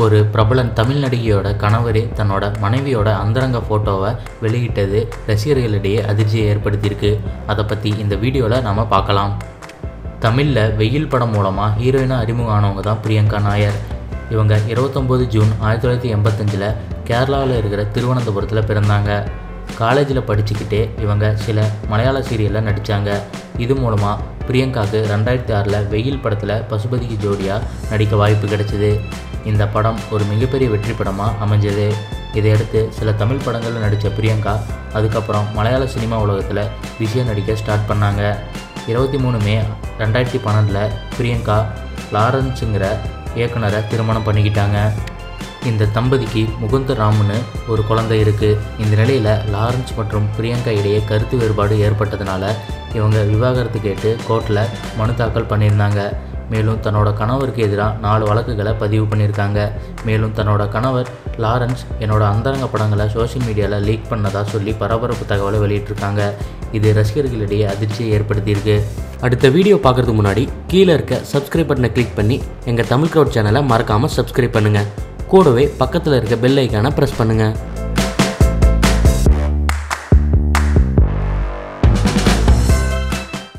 ஒரு பிரபலன் தமிழ் நடிகையோட கணவரே தன்னோட மனைவியோட அந்தரங்க ஃபோட்டோவை வெளியிட்டது ரசிகர்களிடையே அதிர்ச்சியை ஏற்படுத்தியிருக்கு. அதை பற்றி இந்த வீடியோவில் நாம் பார்க்கலாம். தமிழில் வெயில் படம் மூலமாக ஹீரோயினாக அறிமுகம் ஆனவங்க தான் பிரியங்கா நாயர். இவங்க இருபத்தொம்போது ஜூன் ஆயிரத்தி தொள்ளாயிரத்தி எண்பத்தஞ்சில் கேரளாவில் இருக்கிற திருவனந்தபுரத்தில் பிறந்தாங்க. காலேஜில் படிச்சுக்கிட்டே இவங்க சில மலையாள சீரியலில் நடித்தாங்க இது மூலமாக பிரியங்காவுக்கு ரெண்டாயிரத்தி ஆறில் வெயில் படத்தில் பசுபதிக்கு ஜோடியாக நடிக்க வாய்ப்பு கிடைச்சிது. இந்த படம் ஒரு மிகப்பெரிய வெற்றி படமாக அமைஞ்சது. இதையடுத்து சில தமிழ் படங்களில் நடித்த பிரியங்கா அதுக்கப்புறம் மலையாள சினிமா உலகத்தில் பிஸியாக நடிக்க ஸ்டார்ட் பண்ணாங்க. இருபத்தி மூணு மே ரெண்டாயிரத்தி பன்னெண்டில் பிரியங்கா லாரன்ஸுங்கிற இயக்குனரை திருமணம் பண்ணிக்கிட்டாங்க. இந்த தம்பதிக்கு முகுந்த ராம்னு ஒரு குழந்தை இருக்குது இந்த நிலையில் லாரன்ஸ் மற்றும் பிரியங்கா இடையே கருத்து வேறுபாடு ஏற்பட்டதுனால இவங்க விவாகரத்து கேட்டு கோர்ட்டில் மனு தாக்கல் பண்ணியிருந்தாங்க. மேலும் தன்னோட கணவருக்கு எதிராக நாலு வழக்குகளை பதிவு பண்ணியிருக்காங்க. மேலும் தன்னோட கணவர் லாரன்ஸ் என்னோட அந்தரங்க படங்களை சோஷியல் மீடியாவில் லீக் பண்ணதாக சொல்லி பரபரப்பு தகவலை வெளியிட்டிருக்காங்க. இது ரசிகர்களிடையே அதிர்ச்சியை ஏற்படுத்தியிருக்கு. அடுத்த வீடியோ பார்க்குறதுக்கு முன்னாடி கீழே இருக்க சப்ஸ்கிரைப் பட்டனை கிளிக் பண்ணி எங்கள் தமிழ் க்ரௌட் சேனலை மறக்காமல் சப்ஸ்கிரைப் பண்ணுங்கள் கூடவே பக்கத்தில் இருக்க பெல் ஐக்கானை ப்ரெஸ் பண்ணுங்கள்